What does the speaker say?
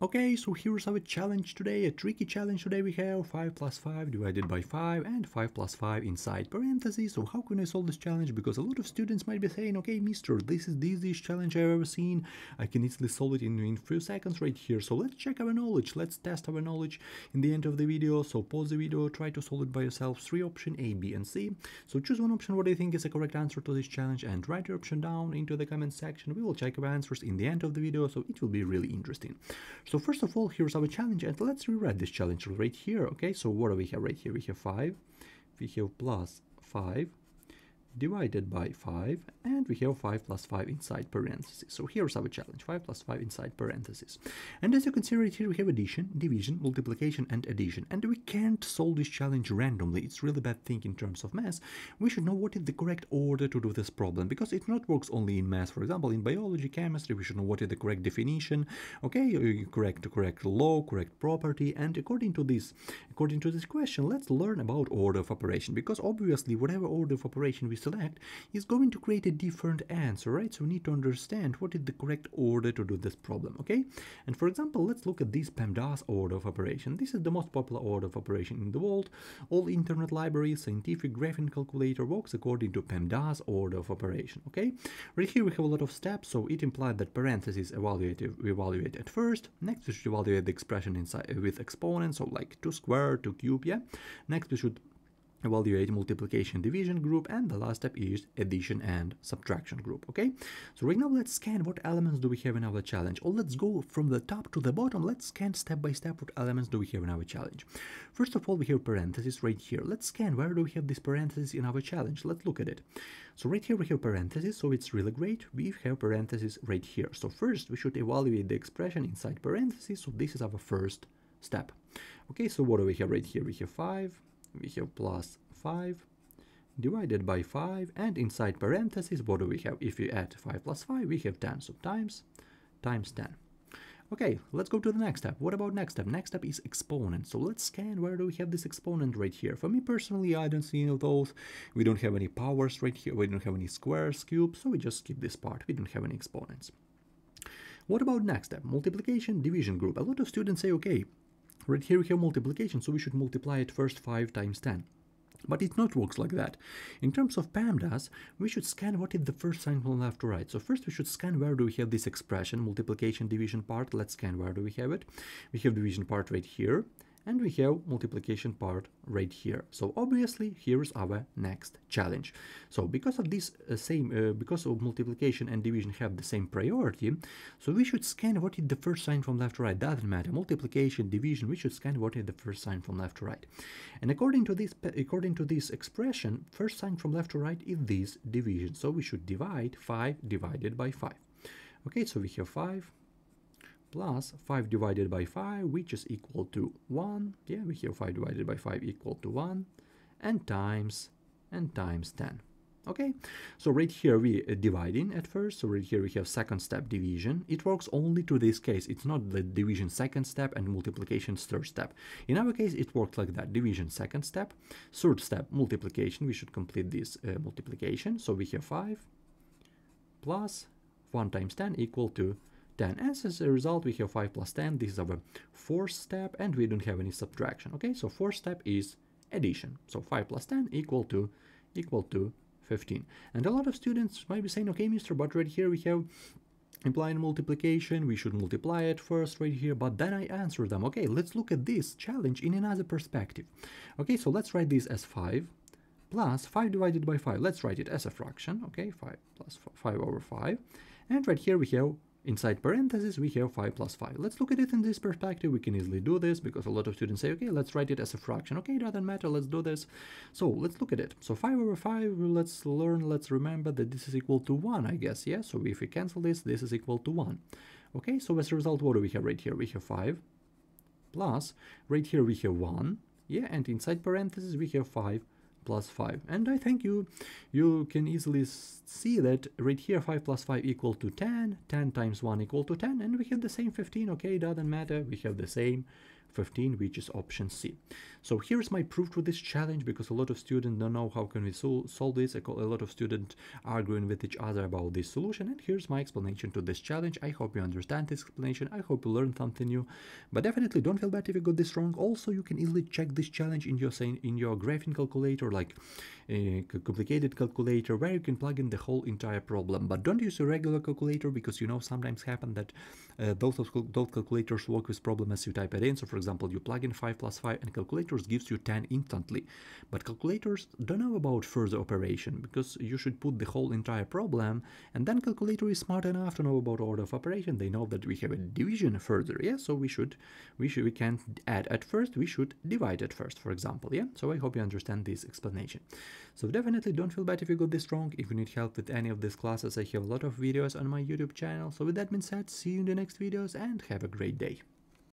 Okay, so here's our challenge today, a tricky challenge today we have 5 plus 5 divided by 5 and 5 plus 5 inside parentheses. So how can I solve this challenge? Because a lot of students might be saying, okay, mister, this is the easiest challenge I've ever seen. I can easily solve it in, in few seconds right here. So let's check our knowledge, let's test our knowledge in the end of the video. So pause the video, try to solve it by yourself. Three option A, B and C. So choose one option what do you think is the correct answer to this challenge and write your option down into the comment section. We will check our answers in the end of the video, so it will be really interesting. So first of all, here's our challenge and let's rewrite this challenge right here. Okay, so what do we have right here? We have 5, we have plus 5, divided by 5 and we have 5 plus 5 inside parentheses. So here's our challenge 5 plus 5 inside parentheses. And as you can see right here we have addition, division, multiplication and addition and we can't solve this challenge randomly. It's really bad thing in terms of math. We should know what is the correct order to do this problem because it not works only in math. For example in biology, chemistry we should know what is the correct definition. Okay, uh, correct correct law, correct property and according to this according to this question let's learn about order of operation because obviously whatever order of operation we select is going to create a different answer, right? So we need to understand what is the correct order to do this problem, okay? And for example, let's look at this PEMDAS order of operation. This is the most popular order of operation in the world. All internet libraries, scientific graphing calculator works according to PEMDAS order of operation, okay? Right here we have a lot of steps, so it implied that parentheses evaluate, evaluate at first. Next we should evaluate the expression inside with exponents, so like 2 squared, 2 cube, yeah? Next we should evaluate multiplication division group and the last step is addition and subtraction group okay? So right now let's scan what elements do we have in our challenge. Or let's go from the top to the bottom. Let's scan step by step what elements do we have in our challenge. First of all we have parentheses right here. Let's scan where do we have this parentheses in our challenge. Let's look at it. So right here we have parentheses so it's really great. We have parentheses right here. So first we should evaluate the expression inside parentheses. So this is our first step. Okay so what do we have right here? We have 5 we have plus 5 divided by 5 and inside parentheses what do we have? If we add 5 plus 5 we have 10 so times times 10 okay let's go to the next step. What about next step? Next step is exponent. So let's scan where do we have this exponent right here. For me personally i don't see any of those. We don't have any powers right here. We don't have any squares cubes so we just skip this part. We don't have any exponents. What about next step? Multiplication division group. A lot of students say okay Right here we have multiplication, so we should multiply it first 5 times 10. But it not works like that. In terms of PEMDAS, we should scan what is the first sign from left to right. So first we should scan where do we have this expression, multiplication division part. Let's scan where do we have it. We have division part right here and we have multiplication part right here. So obviously here's our next challenge. So because of this uh, same uh, because of multiplication and division have the same priority so we should scan what is the first sign from left to right. Doesn't matter. Multiplication division we should scan what is the first sign from left to right. And according to this according to this expression first sign from left to right is this division. So we should divide 5 divided by 5 okay so we have 5 plus 5 divided by 5 which is equal to 1 yeah we have 5 divided by 5 equal to 1 and times and times 10 okay so right here we are dividing at first. So right here we have second step division. It works only to this case. It's not the division second step and multiplication third step. In our case it works like that. Division second step third step multiplication. We should complete this uh, multiplication. So we have 5 plus 1 times 10 equal to 10 and as a result we have 5 plus 10 this is our fourth step and we don't have any subtraction okay? So fourth step is addition. So 5 plus 10 equal to equal to 15 and a lot of students might be saying okay mister but right here we have implying multiplication we should multiply it first right here but then i answer them okay let's look at this challenge in another perspective. Okay so let's write this as 5 plus 5 divided by 5 let's write it as a fraction okay? 5 plus 5 over 5 and right here we have Inside parentheses, we have 5 plus 5. Let's look at it in this perspective. We can easily do this because a lot of students say, okay, let's write it as a fraction. Okay, it doesn't matter, let's do this. So let's look at it. So 5 over 5, let's learn, let's remember that this is equal to 1, I guess, yeah? So if we cancel this, this is equal to 1. Okay, so as a result, what do we have right here? We have 5 plus, right here we have 1, yeah, and inside parentheses we have 5 plus 5 and I think you. You can easily see that right here 5 plus 5 equal to 10 10 times 1 equal to 10 and we have the same 15 okay doesn't matter. We have the same 15 which is option C. So here's my proof to this challenge because a lot of students don't know how can we sol solve this. A lot of students arguing with each other about this solution and here's my explanation to this challenge. I hope you understand this explanation. I hope you learned something new. But definitely don't feel bad if you got this wrong. Also you can easily check this challenge in your in your graphing calculator like a complicated calculator where you can plug in the whole entire problem. But don't use a regular calculator because you know sometimes happen that uh, those, those calculators work with problem as you type it in. So for example, you plug in 5 plus 5 and calculators gives you 10 instantly. But calculators don't know about further operation because you should put the whole entire problem and then calculator is smart enough to know about order of operation. They know that we have a division further. Yeah, so we should, we should, we can't add at first, we should divide at first, for example. Yeah, so I hope you understand this explanation. So definitely don't feel bad if you got this wrong. If you need help with any of these classes, I have a lot of videos on my YouTube channel. So with that being said, see you in the next videos and have a great day.